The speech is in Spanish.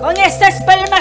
Con estas palmas